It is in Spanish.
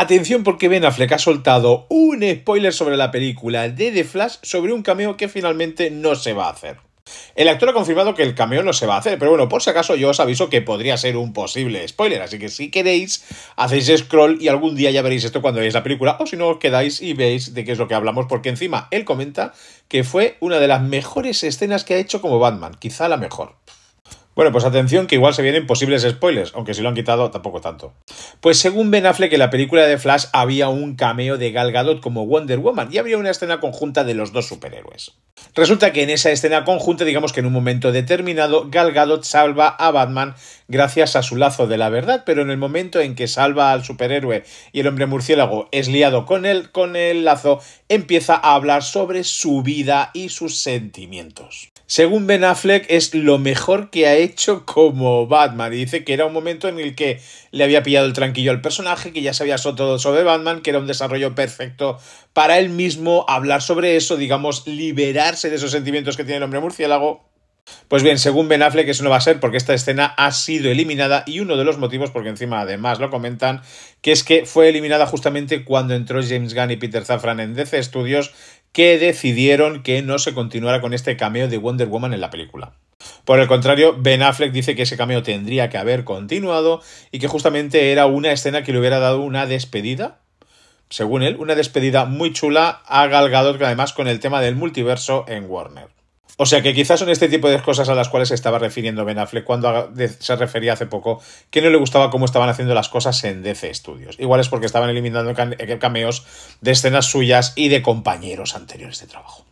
Atención porque Ben Affleck ha soltado un spoiler sobre la película de The Flash sobre un cameo que finalmente no se va a hacer. El actor ha confirmado que el cameo no se va a hacer, pero bueno, por si acaso yo os aviso que podría ser un posible spoiler, así que si queréis, hacéis scroll y algún día ya veréis esto cuando veáis la película, o si no, os quedáis y veis de qué es lo que hablamos, porque encima él comenta que fue una de las mejores escenas que ha hecho como Batman, quizá la mejor. Bueno, pues atención que igual se vienen posibles spoilers, aunque si lo han quitado tampoco tanto. Pues según Ben Affleck en la película de Flash había un cameo de Gal Gadot como Wonder Woman y había una escena conjunta de los dos superhéroes. Resulta que en esa escena conjunta, digamos que en un momento determinado, Gal Gadot salva a Batman gracias a su lazo de la verdad, pero en el momento en que salva al superhéroe y el hombre murciélago es liado con él, con el lazo, empieza a hablar sobre su vida y sus sentimientos. Según Ben Affleck, es lo mejor que ha hecho como Batman. Y dice que era un momento en el que le había pillado el tranquillo al personaje, que ya sabía todo sobre Batman, que era un desarrollo perfecto para él mismo hablar sobre eso, digamos, de esos sentimientos que tiene el hombre murciélago. Pues bien, según Ben Affleck eso no va a ser porque esta escena ha sido eliminada y uno de los motivos, porque encima además lo comentan, que es que fue eliminada justamente cuando entró James Gunn y Peter Safran en DC Studios que decidieron que no se continuara con este cameo de Wonder Woman en la película. Por el contrario, Ben Affleck dice que ese cameo tendría que haber continuado y que justamente era una escena que le hubiera dado una despedida, según él, una despedida muy chula a Gal Gadot, además con el tema del multiverso en Warner. O sea que quizás son este tipo de cosas a las cuales se estaba refiriendo Ben Affleck cuando se refería hace poco que no le gustaba cómo estaban haciendo las cosas en DC Studios. Igual es porque estaban eliminando cameos de escenas suyas y de compañeros anteriores de trabajo.